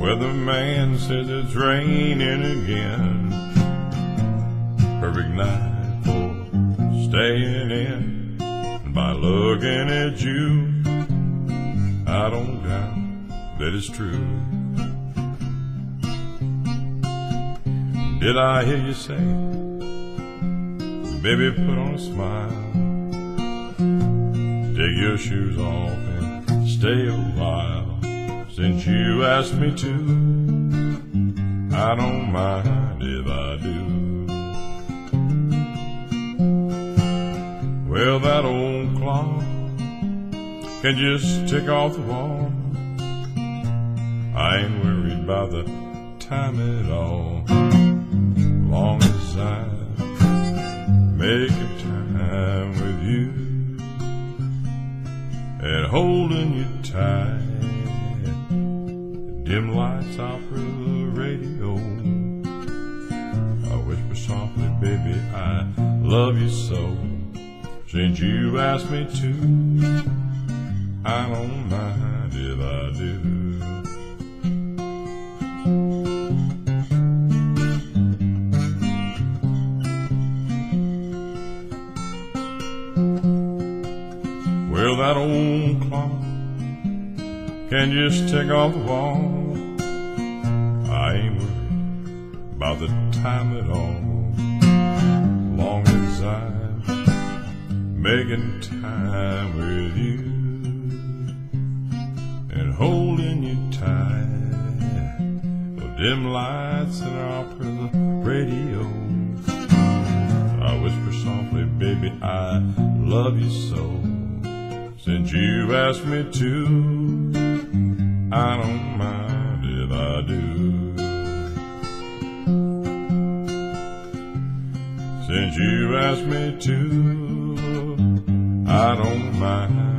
Weatherman says it's raining again. Perfect night for staying in. And by looking at you, I don't doubt that it's true. Did I hear you say, baby, put on a smile? Take your shoes off and stay a while. Since you asked me to, I don't mind if I do. Well, that old clock can just tick off the wall. I ain't worried about the time at all. Long as I make a time with you and holding you tight. Dim lights, opera, radio. I whisper softly, baby, I love you so. Since you asked me to, I don't mind if I do. Well, that old clock can just tick off the wall. I ain't worried about the time at all. Long as I'm making time with you and holding you tight. The dim lights and opera, the radio. I whisper softly, baby, I love you so. Since you've asked me to, I don't mind if I do. Since you asked me to, I don't mind